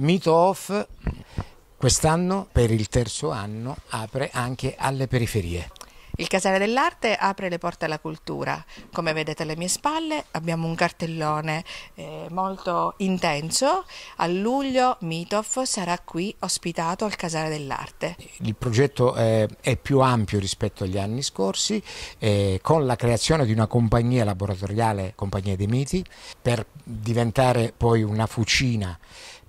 Mito Off quest'anno per il terzo anno apre anche alle periferie. Il Casale dell'Arte apre le porte alla cultura. Come vedete alle mie spalle abbiamo un cartellone eh, molto intenso. A luglio Mitov sarà qui ospitato al Casale dell'Arte. Il progetto eh, è più ampio rispetto agli anni scorsi eh, con la creazione di una compagnia laboratoriale, Compagnia dei Miti, per diventare poi una fucina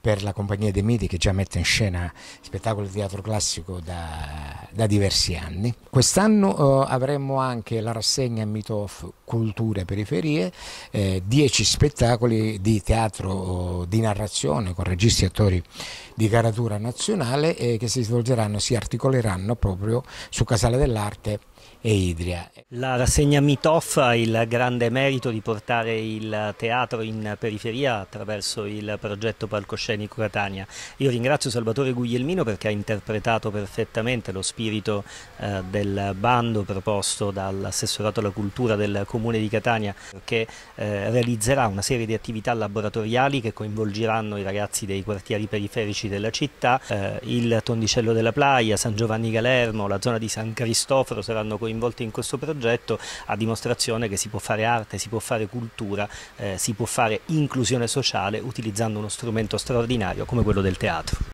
per la Compagnia dei Miti che già mette in scena spettacoli di teatro classico da, da diversi anni. Quest'anno eh, avremo anche la rassegna Mito of Culture Periferie, eh, dieci spettacoli di teatro di narrazione con registi e attori di caratura nazionale eh, che si svolgeranno, si articoleranno proprio su Casale dell'Arte e Idria. La rassegna Mitoff ha il grande merito di portare il teatro in periferia attraverso il progetto Palcoscenico Catania. Io ringrazio Salvatore Guglielmino perché ha interpretato perfettamente lo spirito eh, del bando proposto dall'assessorato alla cultura del Comune di Catania che eh, realizzerà una serie di attività laboratoriali che coinvolgeranno i ragazzi dei quartieri periferici della città, eh, il Tondicello della Playa, San Giovanni Galermo, la zona di San Cristoforo saranno coinvolti in questo progetto a dimostrazione che si può fare arte, si può fare cultura, eh, si può fare inclusione sociale utilizzando uno strumento straordinario come quello del teatro.